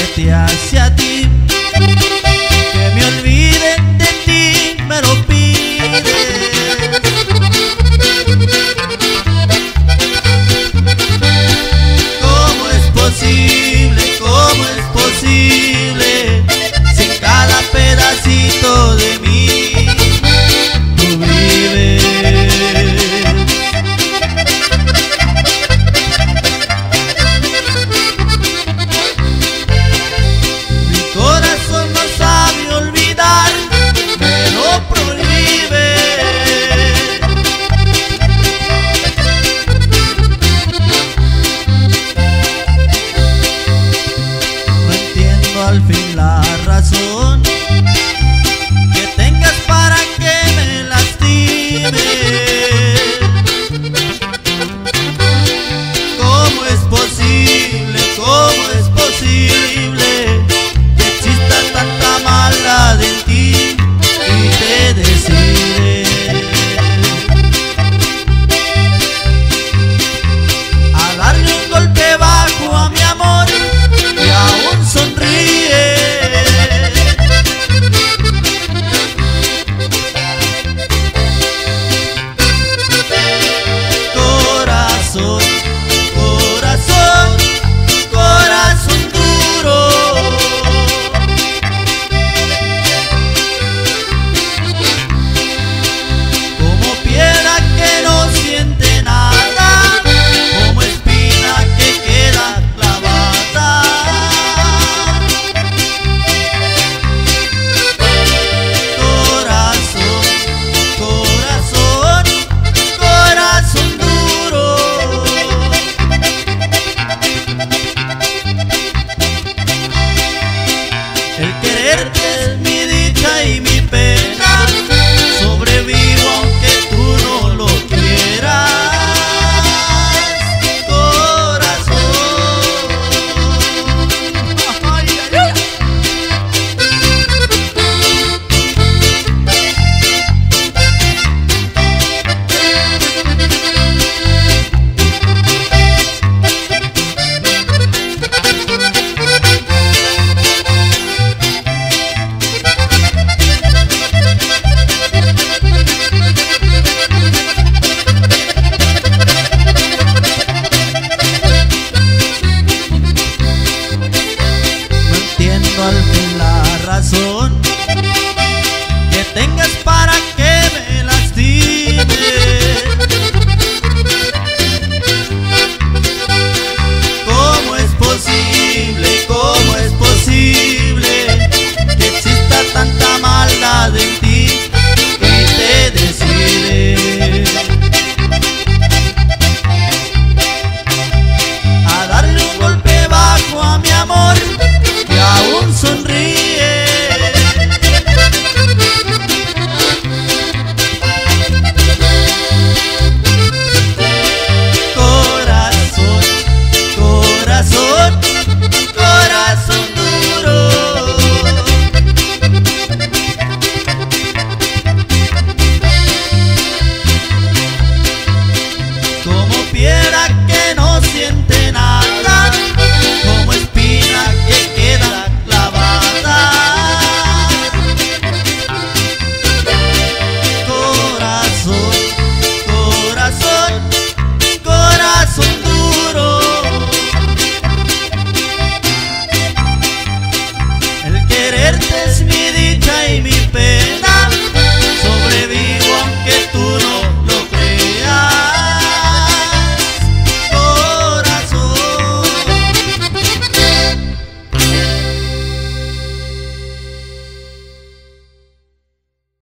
vete hacia ti. al fin la razón. es mi dicha y mi pena.